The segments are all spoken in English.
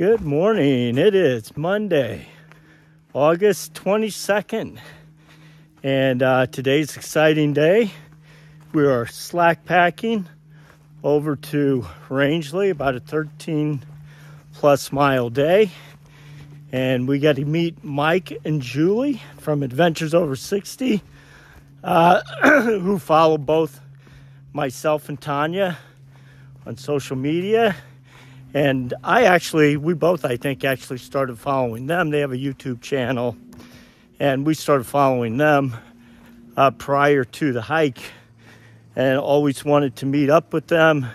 Good morning. It is Monday, August 22nd, and uh, today's exciting day. We are slack packing over to Rangeley, about a 13 plus mile day. And we got to meet Mike and Julie from Adventures Over 60, uh, who follow both myself and Tanya on social media. And I actually, we both, I think, actually started following them. They have a YouTube channel, and we started following them uh, prior to the hike and always wanted to meet up with them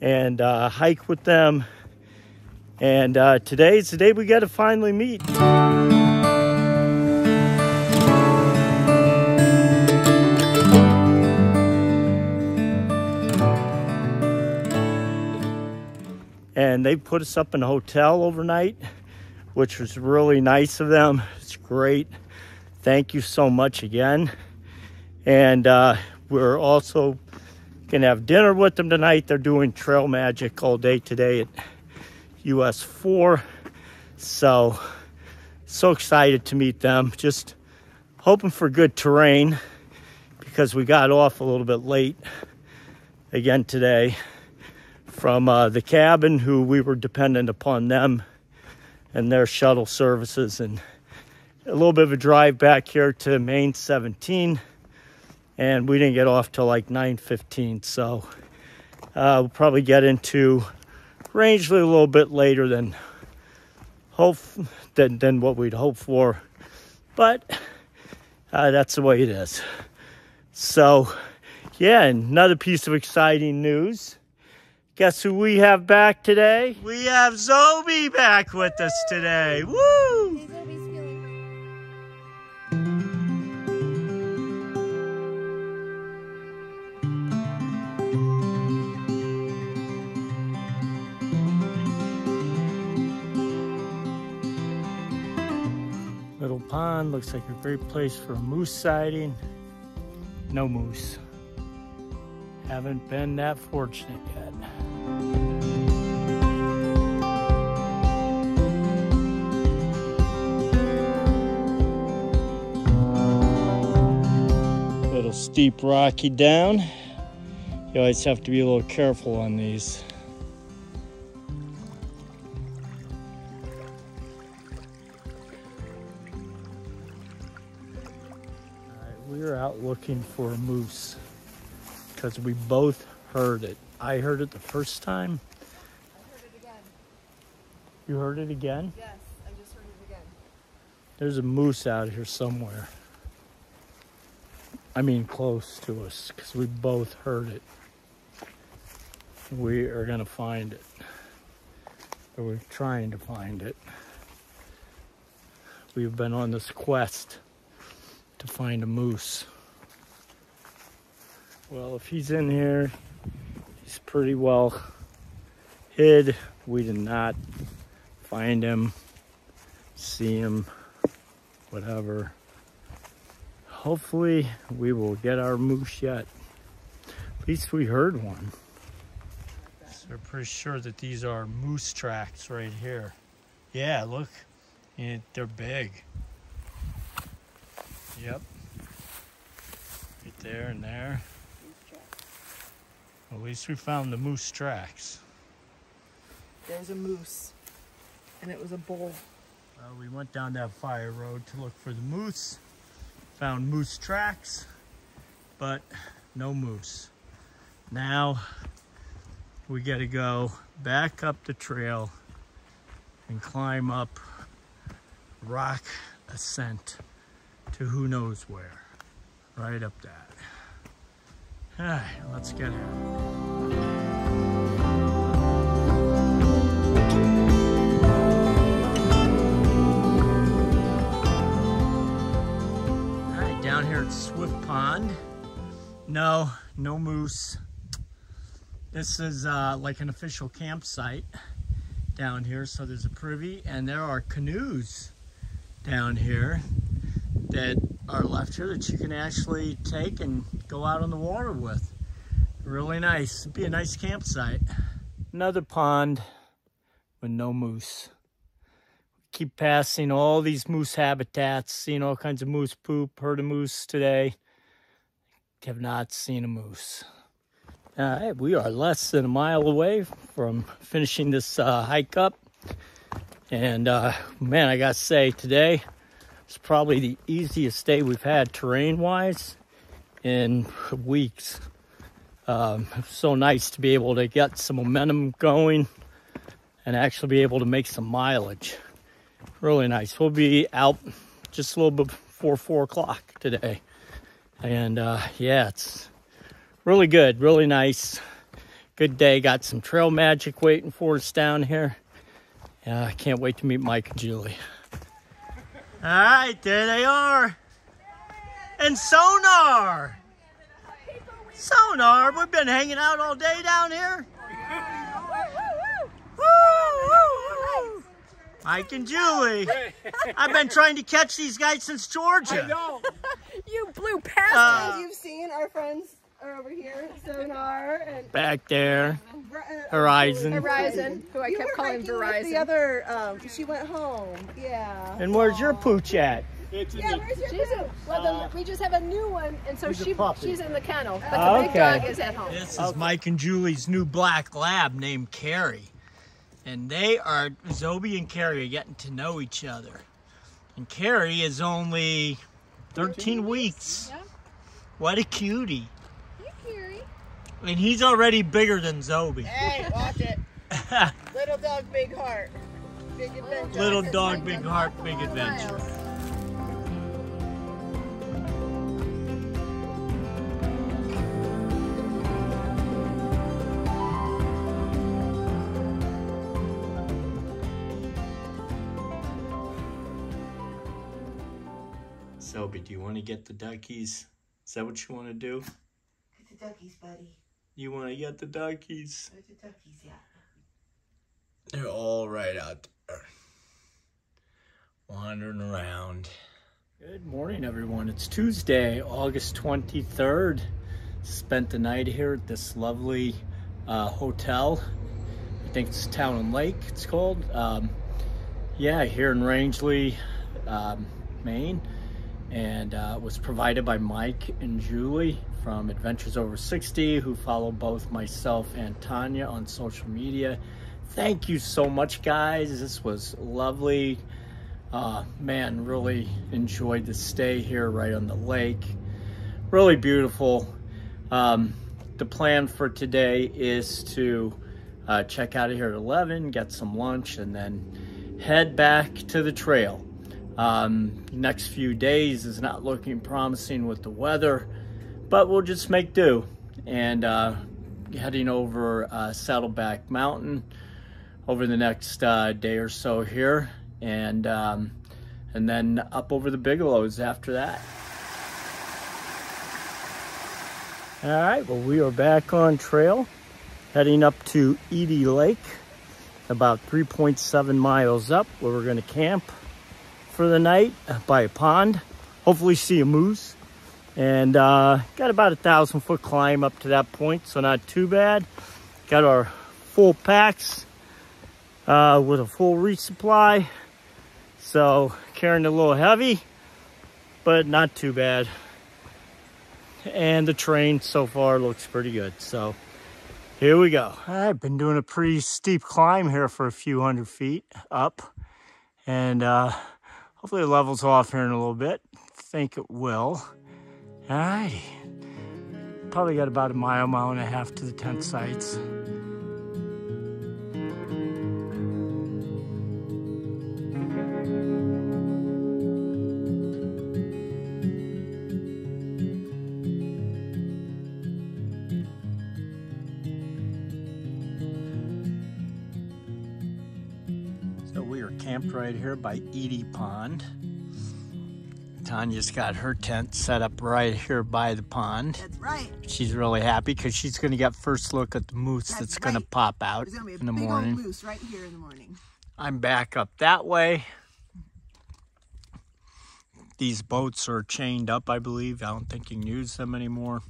and uh, hike with them. And uh, today's the day we got to finally meet. And they put us up in a hotel overnight, which was really nice of them. It's great. Thank you so much again. And uh, we're also gonna have dinner with them tonight. They're doing trail magic all day today at US 4. So, so excited to meet them. Just hoping for good terrain because we got off a little bit late again today from uh, the cabin, who we were dependent upon them and their shuttle services, and a little bit of a drive back here to Maine 17 and we didn't get off till like 9.15 so uh, we'll probably get into Rangeley a little bit later than hope than, than what we'd hope for. But uh, that's the way it is. So yeah another piece of exciting news guess who we have back today we have Zobi back with us today woo Little pond looks like a great place for a moose sighting. No moose. Haven't been that fortunate yet. Little steep rocky down. You always have to be a little careful on these. we were out looking for a moose because we both heard it. I heard it the first time. I heard it again. You heard it again? Yes, I just heard it again. There's a moose out here somewhere. I mean, close to us because we both heard it. We are going to find it. Or we're trying to find it. We've been on this quest to find a moose. Well, if he's in here, he's pretty well hid. We did not find him, see him, whatever. Hopefully, we will get our moose yet. At least we heard one. So we're pretty sure that these are moose tracks right here. Yeah, look, yeah, they're big. Yep. Right there and there. At least we found the moose tracks. There's a moose, and it was a bull. Uh, we went down that fire road to look for the moose. Found moose tracks, but no moose. Now we got to go back up the trail and climb up rock ascent to who knows where. Right up that. All right, let's get it. Swift Pond. No, no moose. This is uh, like an official campsite down here. So there's a privy and there are canoes down here that are left here that you can actually take and go out on the water with. Really nice. Be a nice campsite. Another pond with no moose. Keep passing all these moose habitats, seeing all kinds of moose poop, heard a moose today. Have not seen a moose. Right, we are less than a mile away from finishing this uh, hike up. And uh, man, I gotta say, today it's probably the easiest day we've had terrain wise in weeks. Um, so nice to be able to get some momentum going and actually be able to make some mileage. Really nice. We'll be out just a little bit before four o'clock today. And uh, yeah, it's really good, really nice. Good day. Got some trail magic waiting for us down here. Yeah, I can't wait to meet Mike and Julie. All right, there they are. And Sonar. Sonar, we've been hanging out all day down here. Mike and Julie. I've been trying to catch these guys since Georgia. I know. You blew past Uh, As you've seen, our friends are over here, Sonar and Back there, uh, Horizon. Horizon, who I You kept calling hiking Verizon. The other, um, she went home. Yeah. And where's your pooch at? yeah, where's your she's in, well, the, we just have a new one, and so Who's she she's in the kennel, but the big dog is at home. This is Mike and Julie's new black lab named Carrie. And they are, Zoe and Carrie are getting to know each other. And Carrie is only 13 weeks. Yeah. What a cutie. Hey, Carrie. And he's already bigger than Zoe. Hey, watch it. Little dog, big heart. Big adventure. Little dog, big heart, big adventure. Do you want to get the duckies? Is that what you want to do? Get the duckies, buddy. You want to get the duckies? Get the duckies, yeah. They're all right out there. Wandering around. Good morning, everyone. It's Tuesday, August 23rd. Spent the night here at this lovely uh, hotel. I think it's Town and Lake, it's called. Um, yeah, here in Rangeley, um, Maine. And uh, was provided by Mike and Julie from Adventures Over 60, who follow both myself and Tanya on social media. Thank you so much, guys. This was lovely. Uh, man, really enjoyed the stay here right on the lake. Really beautiful. Um, the plan for today is to uh, check out of here at 11, get some lunch, and then head back to the trail. Um, next few days is not looking promising with the weather, but we'll just make do. And uh, heading over uh, Saddleback Mountain over the next uh, day or so here, and um, and then up over the Bigelows after that. All right, well, we are back on trail, heading up to Edie Lake, about 3.7 miles up, where we're going to camp for the night by a pond. Hopefully, see a moose. And uh, got about a thousand foot climb up to that point, so not too bad. Got our full packs uh, with a full resupply. So carrying a little heavy, but not too bad. And the train so far looks pretty good. So here we go. I've been doing a pretty steep climb here for a few hundred feet up. And uh, hopefully it levels off here in a little bit. think it will. Alrighty. Probably got about a mile, mile and a half to the tent sites. So we are camped right here by Edie Pond. Tanya's got her tent set up right here by the pond. That's right. She's really happy because she's going to get first look at the moose that's, That's going to pop out There's gonna be a in the big morning. old moose right here in the morning. I'm back up that way. These boats are chained up, I believe. I don't think you can use them anymore.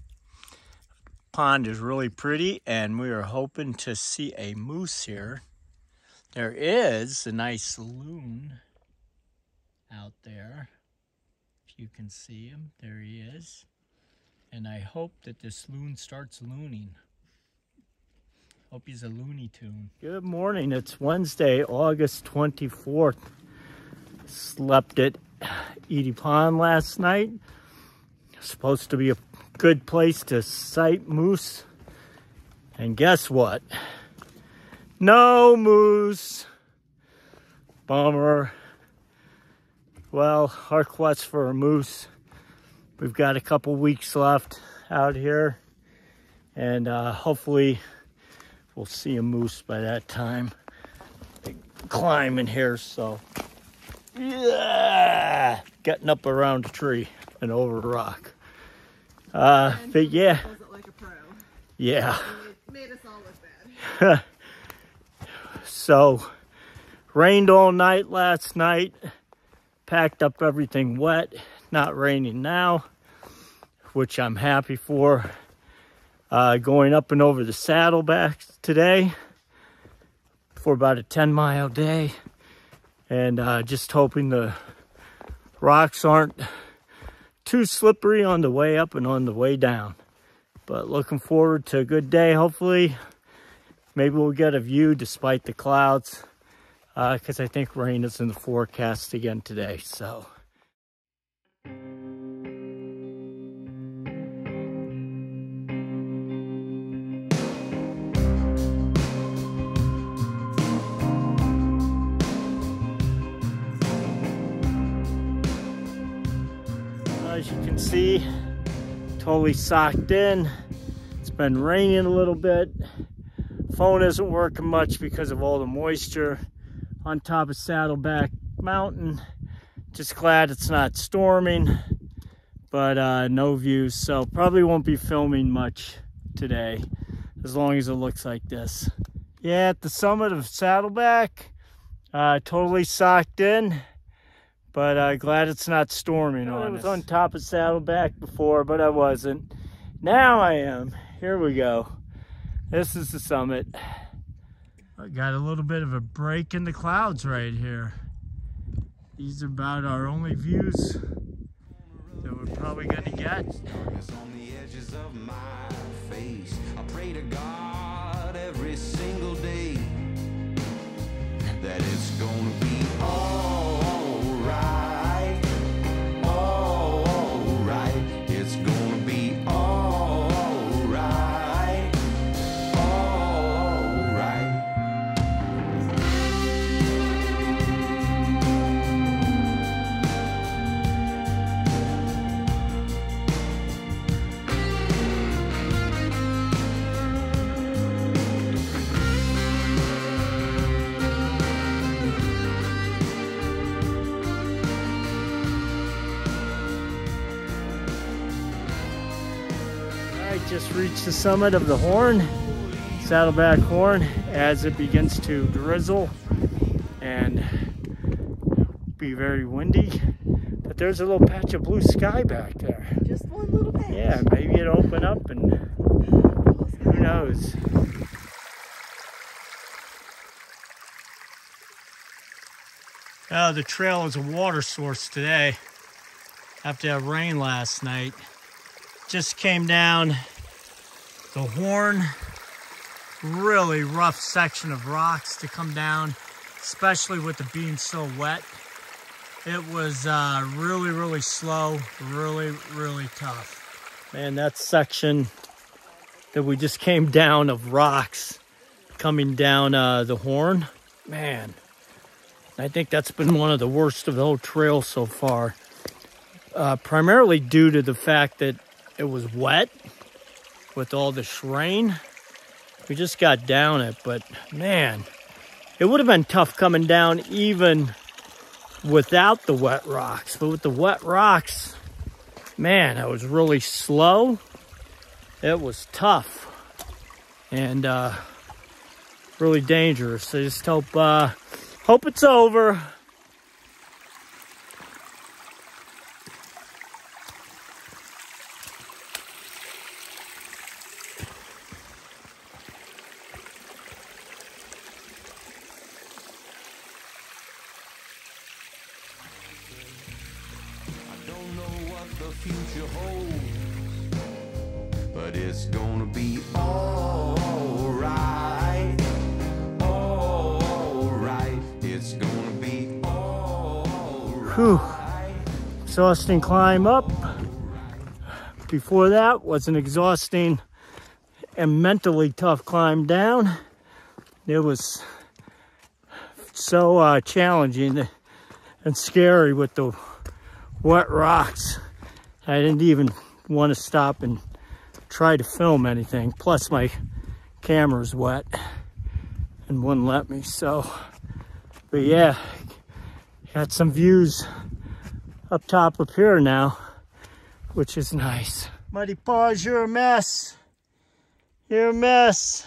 Pond is really pretty, and we are hoping to see a moose here There is a nice loon out there. If you can see him, there he is. And I hope that this loon starts looning. Hope he's a Looney Tune. Good morning. It's Wednesday, August 24th. Slept at Edie Pond last night. Supposed to be a good place to sight moose. And guess what? No moose. Bummer. Well, our quest for a moose. We've got a couple weeks left out here. And uh, hopefully we'll see a moose by that time. Big climb in here, so. Yeah! Getting up around a tree and over a rock. Uh, but yeah. Like. Yeah. It made us all look bad. So, rained all night last night. Packed up everything wet. Not raining now, which I'm happy for. Uh, going up and over the saddlebacks today for about a 10 mile day. And uh, just hoping the rocks aren't too slippery on the way up and on the way down. But looking forward to a good day, hopefully. Maybe we'll get a view despite the clouds uh, because I think rain is in the forecast again today. So. As you can see, totally socked in. It's been raining a little bit phone isn't working much because of all the moisture on top of Saddleback Mountain. Just glad it's not storming, but uh, no views. So probably won't be filming much today as long as it looks like this. Yeah, at the summit of Saddleback, uh, totally socked in, but uh, glad it's not storming on I was on top of Saddleback before, but I wasn't. Now I am. Here we go. This is the summit. I got a little bit of a break in the clouds right here. These are about our only views that we're probably gonna get. on the edges of my face. I pray to God every single day that it's gonna be alright. Just reached the summit of the Horn, Saddleback Horn, as it begins to drizzle and be very windy. But there's a little patch of blue sky back there. Just one little patch. Yeah, maybe it'll open up and who knows. Oh, the trail is a water source today after that rain last night. Just came down the horn. Really rough section of rocks to come down, especially with it being so wet. It was uh, really, really slow, really, really tough. Man, that section that we just came down of rocks coming down uh, the horn, man, I think that's been one of the worst of the whole trail so far. Uh, primarily due to the fact that it was wet with all this rain. We just got down it, but man, it would have been tough coming down even without the wet rocks. But with the wet rocks, man, it was really slow. It was tough and uh, really dangerous. I just hope uh, hope it's over. Exhausting climb up. Before that was an exhausting and mentally tough climb down. It was so uh, challenging and scary with the wet rocks. I didn't even want to stop and try to film anything. Plus my camera's wet and wouldn't let me. So, but yeah, got some views up top up here now, which is nice. Muddy paws, you're a mess. You're a mess.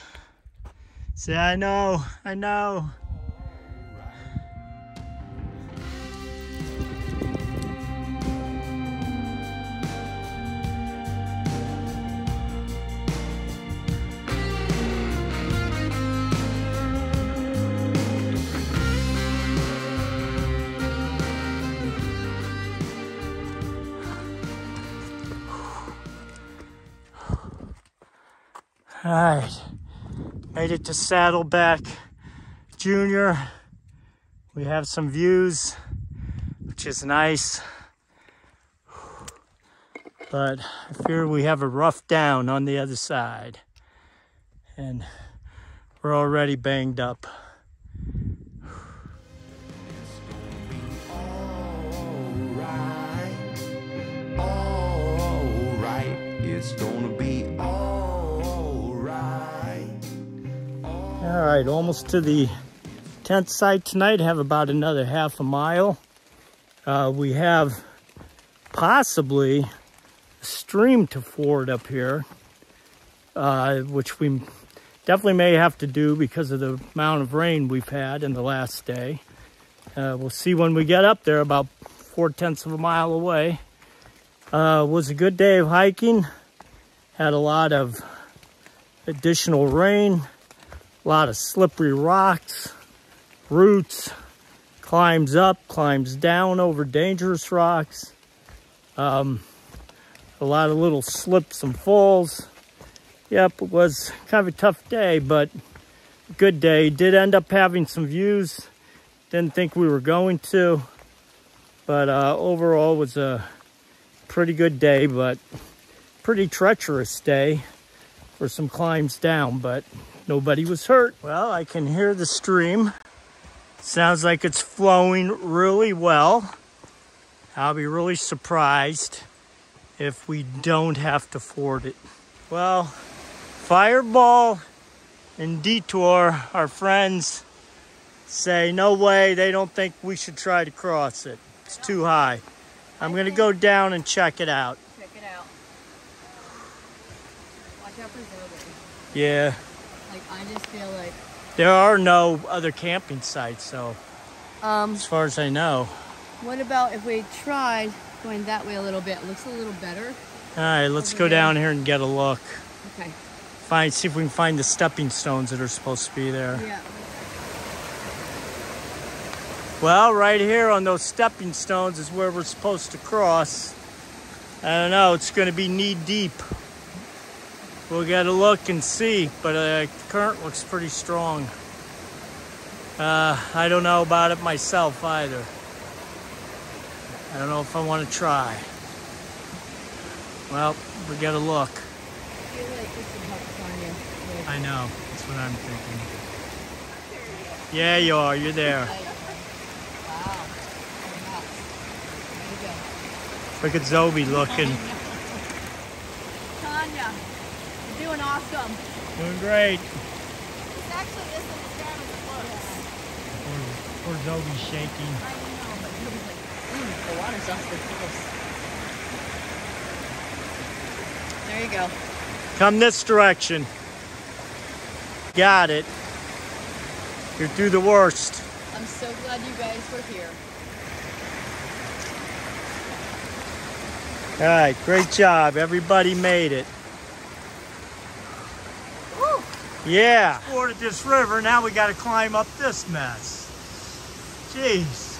Say, I know, I know. All right, made it to Saddleback Junior. We have some views, which is nice. But I fear we have a rough down on the other side. And we're already banged up. Right, almost to the tent site tonight. Have about another half a mile. Uh, we have possibly a stream to ford up here, uh, which we definitely may have to do because of the amount of rain we've had in the last day. Uh, we'll see when we get up there, about four tenths of a mile away. Uh, was a good day of hiking. Had a lot of additional rain a lot of slippery rocks, roots, climbs up, climbs down over dangerous rocks. Um, a lot of little slips and falls. Yep, it was kind of a tough day, but good day. Did end up having some views. Didn't think we were going to, but uh, overall was a pretty good day, but pretty treacherous day for some climbs down, but nobody was hurt. Well, I can hear the stream. Sounds like it's flowing really well. I'll be really surprised if we don't have to ford it. Well, Fireball and Detour, our friends, say no way, they don't think we should try to cross it. It's too high. I'm gonna go down and check it out. Check it out. Watch out for zombies. Yeah, Like, I just feel like. there are no other camping sites, so Um, as far as I know. what about if we tried going that way a little bit? It looks a little better. All right, let's go there. down here and get a look. Okay. Find, see if we can find the stepping stones that are supposed to be there. Yeah. Well, right here on those stepping stones is where we're supposed to cross. I don't know, it's going to be knee deep. We'll get a look and see, but uh, the current looks pretty strong. Uh, I don't know about it myself either. I don't know if I want to try. Well, we get a look. I feel like this would help Tanya. with- I know, that's what I'm thinking. Yeah, you are, you're there. Wow. Wow. Way to go. Look at Zoe looking. Tanya, you're doing awesome. Doing great. It's actually this is as bad as it looks. Poor, poor shaking. I know, but it was like, mm, the water's the close. There you go. Come this direction. Got it. You're through the worst. I'm so glad you guys were here. All right, great job. Everybody made it. Woo! Yeah. Forded this river, now we got to climb up this mess. Jeez.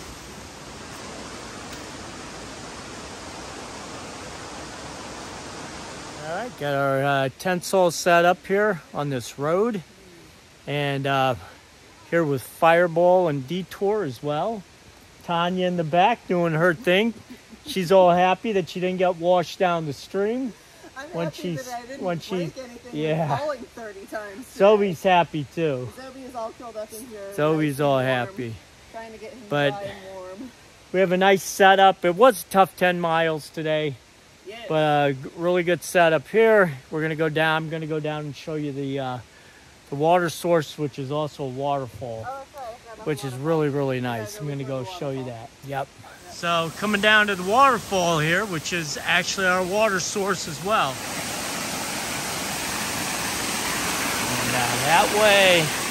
All right, got our uh, tent all set up here on this road. And uh, here with Fireball and Detour as well. Tanya in the back doing her thing. She's all happy that she didn't get washed down the stream. When happy she's- that I didn't when anything yeah. falling 30 times. Zoe's happy too. Zoe is all curled up in here. Zoe's all warm, happy. Trying to get him But- dry and warm. We have a nice setup. It was a tough 10 miles today, Yes. but g- really good setup here. We're gonna go down. I'm gonna go down and show you the uh, the water source, which is also a waterfall. Oh, right. I forgot about which the is waterfall. really really Yeah, nice. I'm gonna go show you that. Yep. So coming down to the waterfall here, which is actually our water source as well. Going down uh, that way.